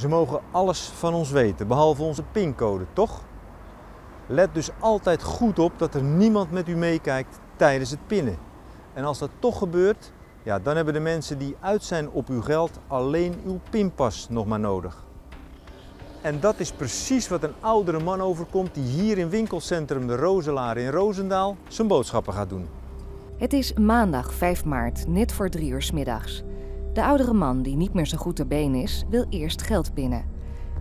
Ze mogen alles van ons weten, behalve onze pincode, toch? Let dus altijd goed op dat er niemand met u meekijkt tijdens het pinnen. En als dat toch gebeurt, ja, dan hebben de mensen die uit zijn op uw geld alleen uw pinpas nog maar nodig. En dat is precies wat een oudere man overkomt die hier in winkelcentrum De Rozelaar in Roosendaal zijn boodschappen gaat doen. Het is maandag 5 maart, net voor drie uur middags. De oudere man, die niet meer zo goed ter been is, wil eerst geld pinnen.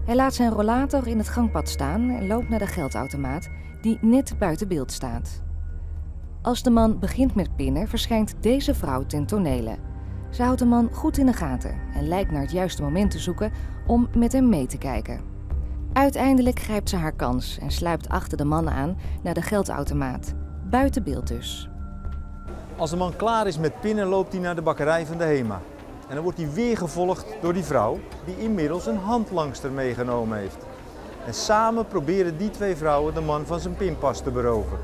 Hij laat zijn rollator in het gangpad staan en loopt naar de geldautomaat, die net buiten beeld staat. Als de man begint met pinnen, verschijnt deze vrouw ten tonele. Ze houdt de man goed in de gaten en lijkt naar het juiste moment te zoeken om met hem mee te kijken. Uiteindelijk grijpt ze haar kans en sluipt achter de man aan naar de geldautomaat. Buiten beeld dus. Als de man klaar is met pinnen, loopt hij naar de bakkerij van de HEMA. En dan wordt hij weer gevolgd door die vrouw, die inmiddels een handlangster meegenomen heeft. En samen proberen die twee vrouwen de man van zijn pinpas te beroven.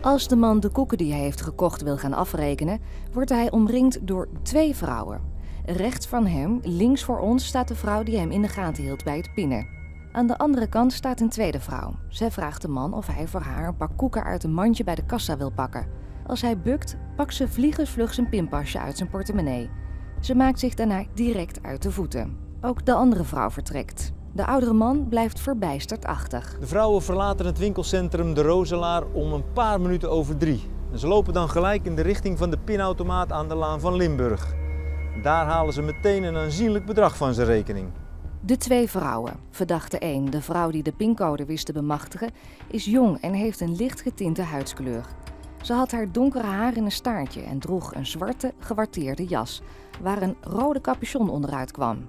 Als de man de koeken die hij heeft gekocht wil gaan afrekenen, wordt hij omringd door twee vrouwen. Rechts van hem, links voor ons, staat de vrouw die hem in de gaten hield bij het pinnen. Aan de andere kant staat een tweede vrouw. Zij vraagt de man of hij voor haar een pak koeken uit een mandje bij de kassa wil pakken. Als hij bukt, pakt ze vliegensvlug zijn pinpasje uit zijn portemonnee. Ze maakt zich daarna direct uit de voeten. Ook de andere vrouw vertrekt. De oudere man blijft verbijsterd achter. De vrouwen verlaten het winkelcentrum De Rozelaar om een paar minuten over drie. En ze lopen dan gelijk in de richting van de pinautomaat aan de Laan van Limburg. Daar halen ze meteen een aanzienlijk bedrag van zijn rekening. De twee vrouwen. Verdachte 1, de vrouw die de pincode wist te bemachtigen, is jong en heeft een licht getinte huidskleur. Ze had haar donkere haar in een staartje en droeg een zwarte, gewarteerde jas, waar een rode capuchon onderuit kwam.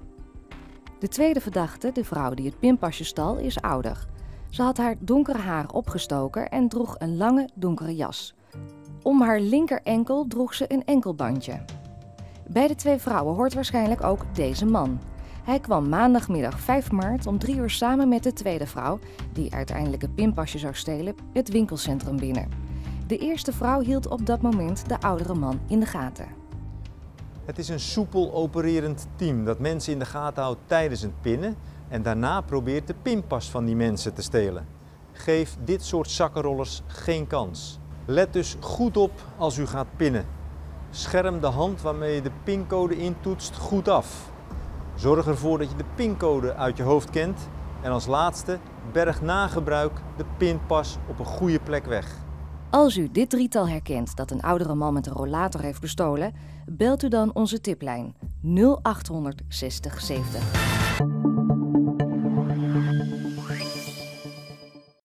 De tweede verdachte, de vrouw die het pinpasje stal, is ouder. Ze had haar donkere haar opgestoken en droeg een lange, donkere jas. Om haar linker enkel droeg ze een enkelbandje. Bij de twee vrouwen hoort waarschijnlijk ook deze man. Hij kwam maandagmiddag 5 maart om drie uur samen met de tweede vrouw, die uiteindelijk het pinpasje zou stelen, het winkelcentrum binnen. De eerste vrouw hield op dat moment de oudere man in de gaten. Het is een soepel opererend team dat mensen in de gaten houdt tijdens het pinnen en daarna probeert de pinpas van die mensen te stelen. Geef dit soort zakkenrollers geen kans. Let dus goed op als u gaat pinnen. Scherm de hand waarmee je de pincode intoetst goed af. Zorg ervoor dat je de pincode uit je hoofd kent. En als laatste, berg na gebruik de pinpas op een goede plek weg. Als u dit drietal herkent dat een oudere man met een rollator heeft bestolen, belt u dan onze tiplijn 0800 60 70.